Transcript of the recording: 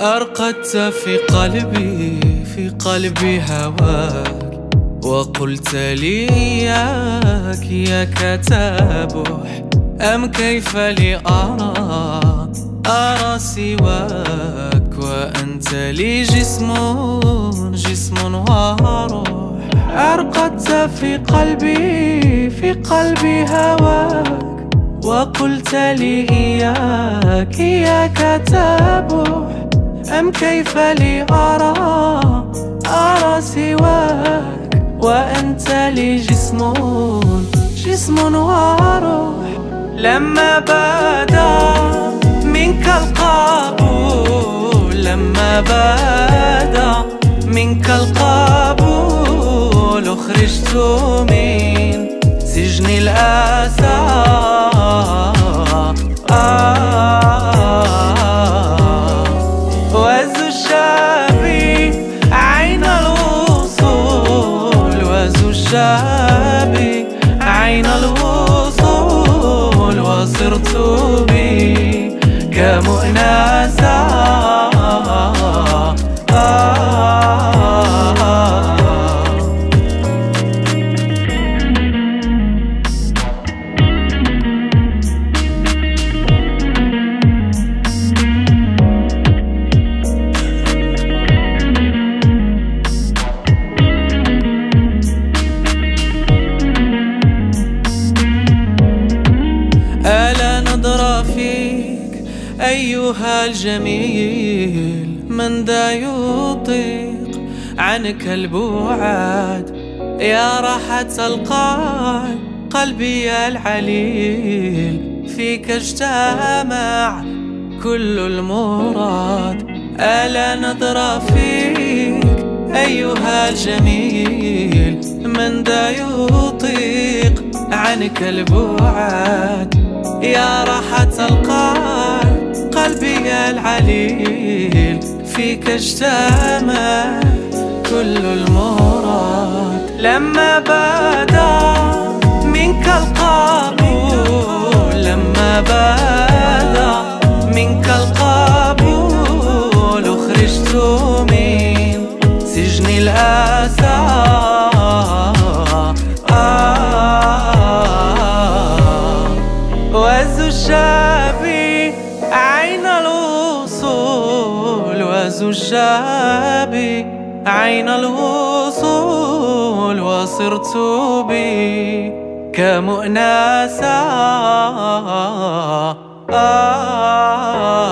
أرقدت في قلبي في قلبي هواك. وقلت لي إياك إياك تبح أم كيف لي أرى أرى سواك وأنت لي جسم جسم وروح أرقدت في قلبي في قلبي هواك. وقلت لي إياك إياك تبوح أم كيف لي أرى؟ أرى سواك وأنت لي جسم جسم وروح لما بدا منك القبول لما بدا منك القبول أخرجت من سجن الأسى الوصول وصرت كمؤنسا أيها الجميل من ذا يطيق عنك البعاد؟ يا راحة القلب قلبي العليل فيك اجتمع كل المراد. ألا نظر فيك أيها الجميل من ذا يطيق عنك البعاد؟ يا راحة القلب قلبي العليل فيك اجتمع كل المراد. لما بدا منك القبول لما بدا منك القبول أخرجت من سجن الأسى الوصول وزجابي عين الوصول وصرت بي كمؤنسا آه آه.